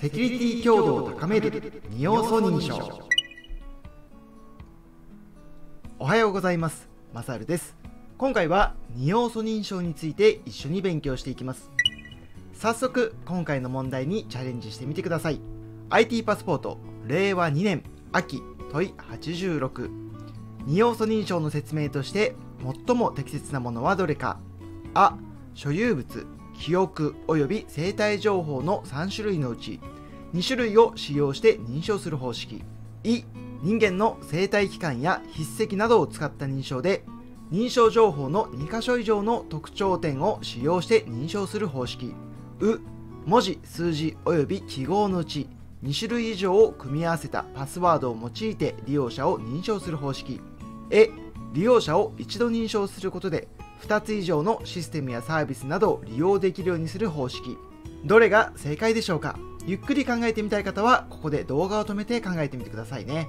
セキュリティ強度を高める二要素認証。おはようございます。マサルです。今回は二要素認証について一緒に勉強していきます。早速今回の問題にチャレンジしてみてください。IT パスポート令和2年秋問い86二要素認証の説明として最も適切なものはどれか。あ所有物。記憶及び生体情報の3種類のうち2種類を使用して認証する方式。い人間の生体器官や筆跡などを使った認証で認証情報の2箇所以上の特徴点を使用して認証する方式。う文字数字及び記号のうち2種類以上を組み合わせたパスワードを用いて利用者を認証する方式。え利用者を一度認証することで2つ以上のシステムやサービスなどを利用できるようにする方式。どれが正解でしょうか？ゆっくり考えてみたい方はここで動画を止めて考えてみてくださいね。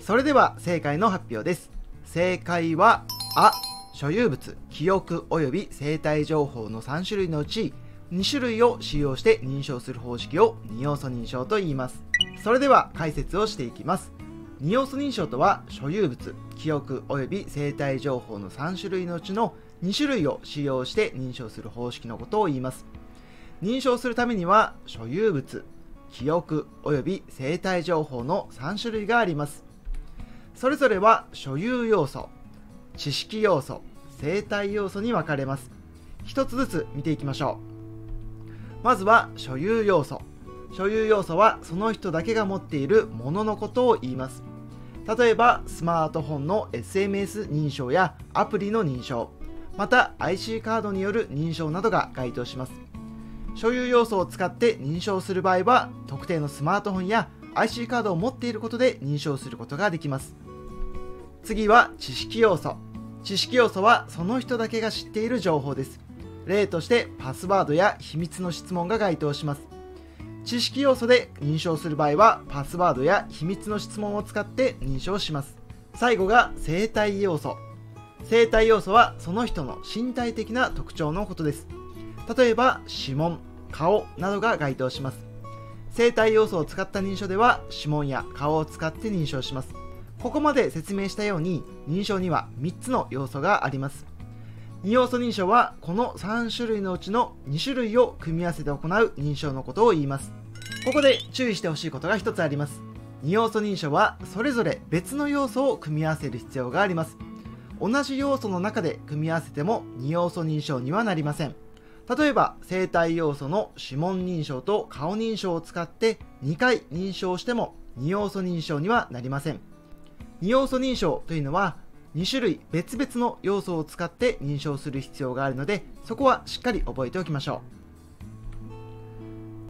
それでは正解の発表です。正解はあ所有物記憶及び生体情報の3種類のうち2種類を使用して認証する方式を2要素認証と言います。それでは解説をしていきます。2要素認証とは所有物記憶及び生体情報の3種類のうちの2種類を使用して認証する方式のことを言います。認証するためには所有物記憶及び生体情報の3種類があります。それぞれは所有要素知識要素生体要素に分かれます。一つずつ見ていきましょう。まずは所有要素。所有要素はその人だけが持っているもののことを言います。例えばスマートフォンの SMS 認証やアプリの認証。また IC カードによる認証などが該当します。所有要素を使って認証する場合は特定のスマートフォンや IC カードを持っていることで認証することができます。次は知識要素。知識要素はその人だけが知っている情報です。例としてパスワードや秘密の質問が該当します。知識要素で認証する場合はパスワードや秘密の質問を使って認証します。最後が生体要素。生体要素はその人の身体的な特徴のことです。例えば指紋顔などが該当します。生体要素を使った認証では指紋や顔を使って認証します。ここまで説明したように認証には3つの要素があります。2要素認証はこの3種類のうちの2種類を組み合わせて行う認証のことを言います。ここで注意してほしいことが1つあります。2要素認証はそれぞれ別の要素を組み合わせる必要があります。同じ要素の中で組み合わせても2要素認証にはなりません。例えば生体要素の指紋認証と顔認証を使って2回認証しても2要素認証にはなりません。2要素認証というのは2種類別々の要素を使って認証する必要があるのでそこはしっかり覚えておきましょ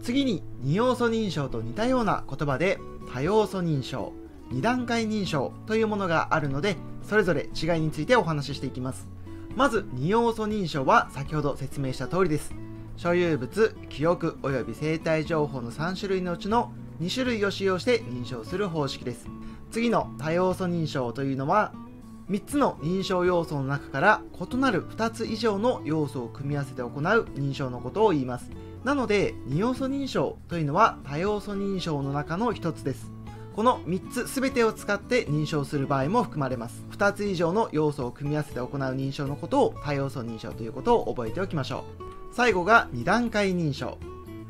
う。次に2要素認証と似たような言葉で多要素認証2段階認証というものがあるのでそれぞれ違いについてお話ししていきます。まず2要素認証は先ほど説明した通りです。所有物記憶及び生体情報の3種類のうちの2種類を使用して認証する方式です。次の多要素認証というのは3つの認証要素の中から異なる2つ以上の要素を組み合わせて行う認証のことを言います。なので2要素認証というのは多要素認証の中の1つです。この3つ全てを使って認証する場合も含まれます。2つ以上の要素を組み合わせて行う認証のことを多要素認証ということを覚えておきましょう。最後が2段階認証。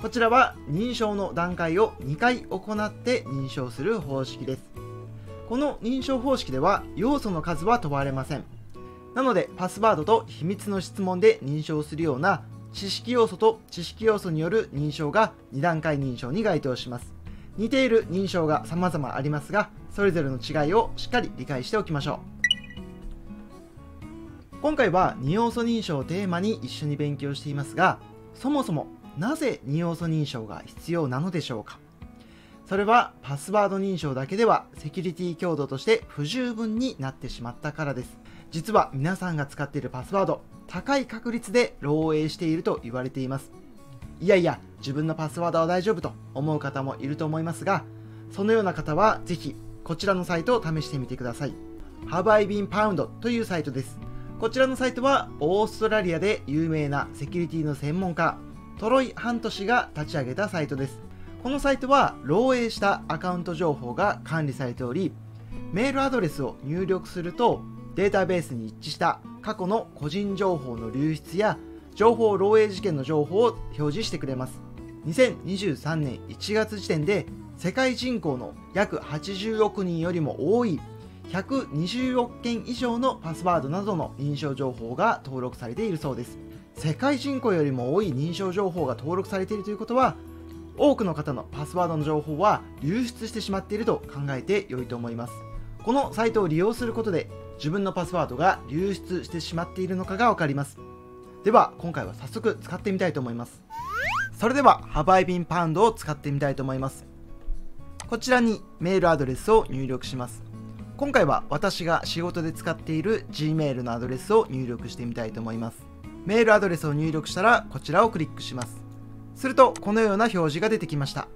こちらは認証の段階を2回行って認証する方式です。この認証方式では要素の数は問われません。なのでパスワードと秘密の質問で認証するような知識要素と知識要素による認証が2段階認証に該当します。似ている認証が様々ありますがそれぞれの違いをしっかり理解しておきましょう。今回は2要素認証をテーマに一緒に勉強していますがそもそもなぜ2要素認証が必要なのでしょうか？それはパスワード認証だけではセキュリティ強度として不十分になってしまったからです。実は皆さんが使っているパスワード高い確率で漏洩していると言われています。いやいや自分のパスワードは大丈夫と思う方もいると思いますがそのような方はぜひこちらのサイトを試してみてください。Have I been found というサイトです。こちらのサイトはオーストラリアで有名なセキュリティの専門家トロイ・ハント氏が立ち上げたサイトです。このサイトは漏洩したアカウント情報が管理されておりメールアドレスを入力するとデータベースに一致した過去の個人情報の流出や情報漏洩事件の情報を表示してくれます。2023年1月時点で世界人口の約80億人よりも多い120億件以上のパスワードなどの認証情報が登録されているそうです。世界人口よりも多い認証情報が登録されているということは多くの方のパスワードの情報は流出してしまっていると考えて良いと思います。このサイトを利用することで自分のパスワードが流出してしまっているのかが分かります。では今回は早速使ってみたいと思います。それではハバイビンパウンドを使ってみたいと思います。こちらにメールアドレスを入力します。今回は私が仕事で使っている Gmail のアドレスを入力してみたいと思います。メールアドレスを入力したらこちらをクリックします。するとこのような表示が出てきました。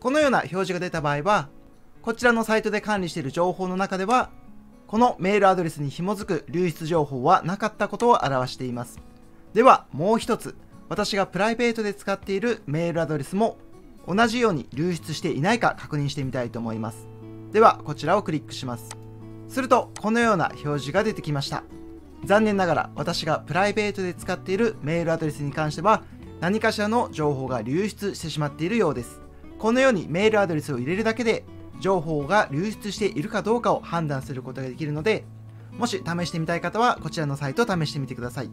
このような表示が出た場合はこちらのサイトで管理している情報の中ではこのメールアドレスに紐づく流出情報はなかったことを表しています。ではもう一つ私がプライベートで使っているメールアドレスも同じように流出していないか確認してみたいと思います。ではこちらをクリックします。するとこのような表示が出てきました。残念ながら私がプライベートで使っているメールアドレスに関しては何かしらの情報が流出してしまっているようです。このようにメールアドレスを入れるだけで情報が流出しているかどうかを判断することができるのでもし試してみたい方はこちらのサイトを試してみてください。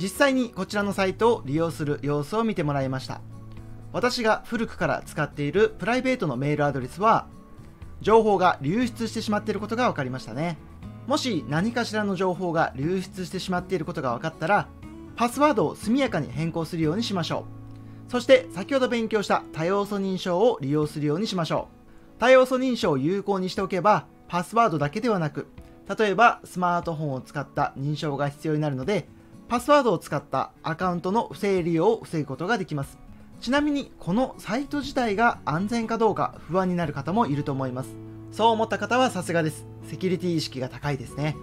実際にこちらのサイトを利用する様子を見てもらいました。私が古くから使っているプライベートのメールアドレスは情報が流出してしまっていることが分かりましたね。もし何かしらの情報が流出してしまっていることが分かったらパスワードを速やかに変更するようにしましょう。そして先ほど勉強した多要素認証を利用するようにしましょう。多要素認証を有効にしておけばパスワードだけではなく例えばスマートフォンを使った認証が必要になるのでパスワードを使ったアカウントの不正利用を防ぐことができます。ちなみにこのサイト自体が安全かどうか不安になる方もいると思います。そう思った方はさすがです。セキュリティ意識が高いですね。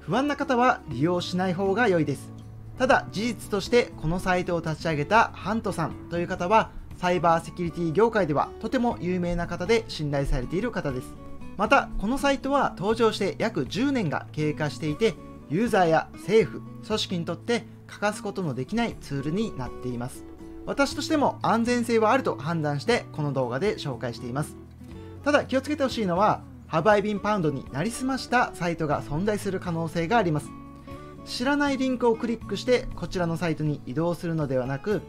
不安な方は利用しない方が良いです。ただ事実としてこのサイトを立ち上げたハントさんという方はサイバーセキュリティ業界ではとても有名な方で信頼されている方です。またこのサイトは登場して約10年が経過していてユーザーや政府組織にとって欠かすことのできないツールになっています。私としても安全性はあると判断してこの動画で紹介しています。ただ気をつけてほしいのはハバイビンパウンドになりすましたサイトが存在する可能性があります。知らないリンクをクリックしてこちらのサイトに移動するのではなく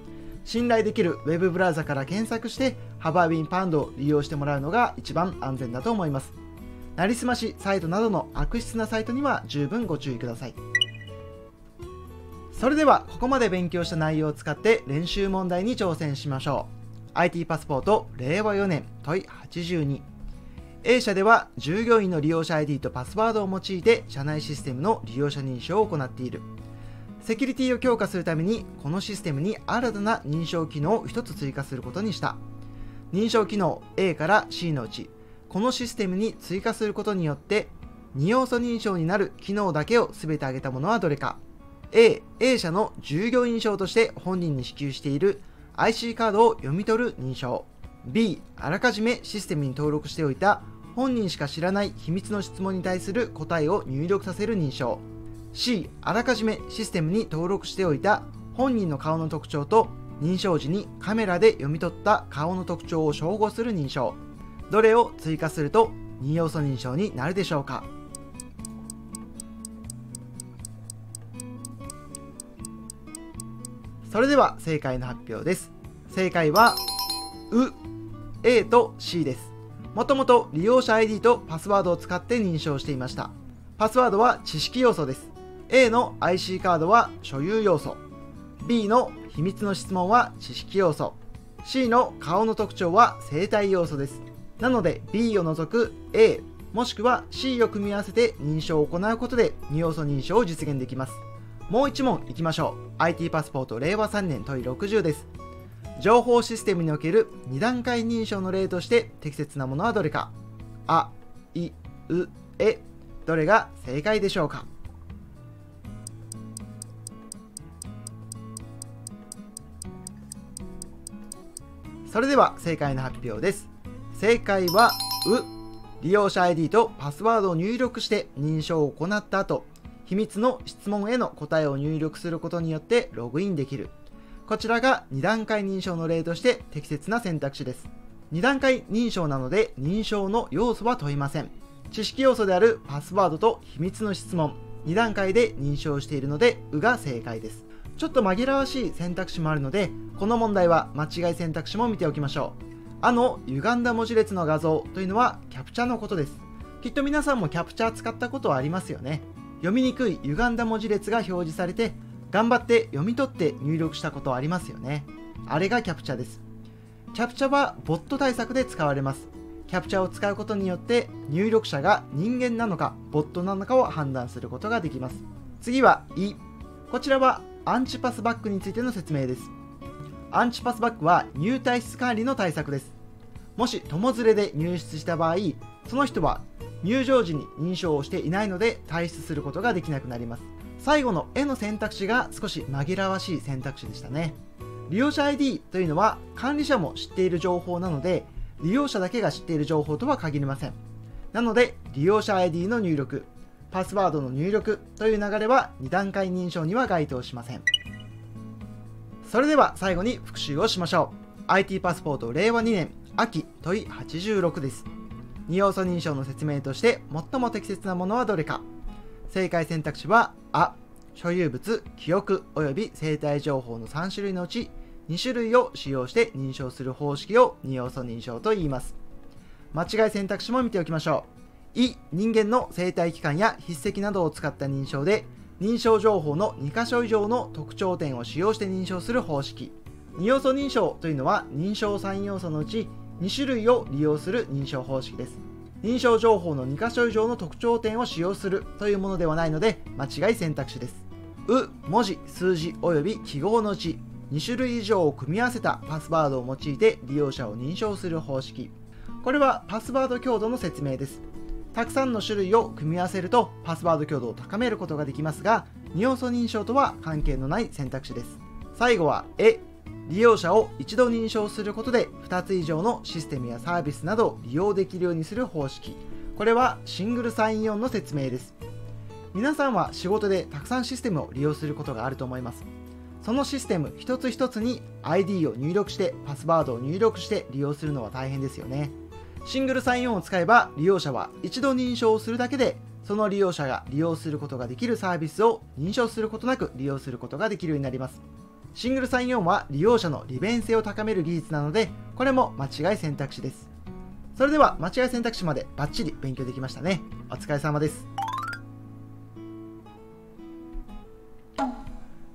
信頼できる Web ブラウザから検索してハバービンパウンドを利用してもらうのが一番安全だと思います。なりすましサイトなどの悪質なサイトには十分ご注意ください。それではここまで勉強した内容を使って練習問題に挑戦しましょう。IT パスポート令和4年問い82 A 社では従業員の利用者 ID とパスワードを用いて社内システムの利用者認証を行っている。セキュリティを強化するためにこのシステムに新たな認証機能を1つ追加することにした。認証機能 A から C のうちこのシステムに追加することによって2要素認証になる機能だけを全て挙げたものはどれか。A、A 社の従業員証として本人に支給している IC カードを読み取る認証。B、あらかじめシステムに登録しておいた本人しか知らない秘密の質問に対する答えを入力させる認証。C あらかじめシステムに登録しておいた本人の顔の特徴と認証時にカメラで読み取った顔の特徴を照合する認証。どれを追加すると2要素認証になるでしょうか？それでは正解の発表です。正解はう A と C です。もともと利用者 ID とパスワードを使って認証していました。パスワードは知識要素です。A の IC カードは所有要素。B の秘密の質問は知識要素。C の顔の特徴は生体要素です。なので B を除く A もしくは C を組み合わせて認証を行うことで2要素認証を実現できます。もう1問いきましょう。IT パスポート令和3年問い60です。情報システムにおける2段階認証の例として適切なものはどれか？あ、い、う、えどれが正解でしょうか？それでは正解の発表です。正解は「う」利用者 ID とパスワードを入力して認証を行った後秘密の質問への答えを入力することによってログインできる。こちらが2段階認証の例として適切な選択肢です。2段階認証なので認証の要素は問いません。知識要素であるパスワードと秘密の質問。2段階で認証しているので「う」が正解です。ちょっと紛らわしい選択肢もあるのでこの問題は間違い選択肢も見ておきましょう。あの歪んだ文字列の画像というのはキャプチャのことです。きっと皆さんもキャプチャー使ったことはありますよね。読みにくい歪んだ文字列が表示されて頑張って読み取って入力したことありますよね。あれがキャプチャです。キャプチャはボット対策で使われます。キャプチャを使うことによって入力者が人間なのかボットなのかを判断することができます。次は「い」こちらはアンチパスバックについての説明です。アンチパスバックは入退出管理の対策です。もし友連れで入室した場合その人は入場時に認証をしていないので退出することができなくなります。最後の絵の選択肢が少し紛らわしい選択肢でしたね。利用者 ID というのは管理者も知っている情報なので利用者だけが知っている情報とは限りません。なので利用者 ID の入力パスワードの入力という流れは2段階認証には該当しません。それでは最後に復習をしましょう。IT パスポート令和2年秋問い86です。2要素認証の説明として最も適切なものはどれか。正解選択肢は「あ」所有物記憶及び生体情報の3種類のうち2種類を使用して認証する方式を2要素認証と言います。間違い選択肢も見ておきましょう。い人間の生体器官や筆跡などを使った認証で認証情報の2箇所以上の特徴点を使用して認証する方式。2要素認証というのは認証3要素のうち2種類を利用する認証方式です。認証情報の2箇所以上の特徴点を使用するというものではないので間違い選択肢です。う文字数字及び記号のうち2種類以上を組み合わせたパスワードを用いて利用者を認証する方式。これはパスワード強度の説明です。たくさんの種類を組み合わせるとパスワード強度を高めることができますが2要素認証とは関係のない選択肢です。最後は絵利用者を一度認証することで2つ以上のシステムやサービスなどを利用できるようにする方式。これはシングルサインオンの説明です。皆さんは仕事でたくさんシステムを利用することがあると思います。そのシステム一つ一つに ID を入力してパスワードを入力して利用するのは大変ですよね。シングルサインオンを使えば利用者は一度認証をするだけでその利用者が利用することができるサービスを認証することなく利用することができるようになります。シングルサインオンは利用者の利便性を高める技術なので、これも間違い選択肢です。それでは間違い選択肢までバッチリ勉強できましたね。お疲れ様です。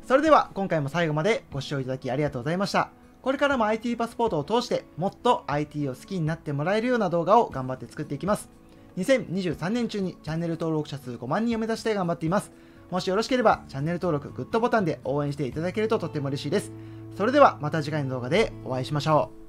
それでは今回も最後までご視聴いただきありがとうございました。これからも IT パスポートを通してもっと IT を好きになってもらえるような動画を頑張って作っていきます。2023年中にチャンネル登録者数5万人を目指して頑張っています。もしよろしければチャンネル登録、グッドボタンで応援していただけるととっても嬉しいです。それではまた次回の動画でお会いしましょう。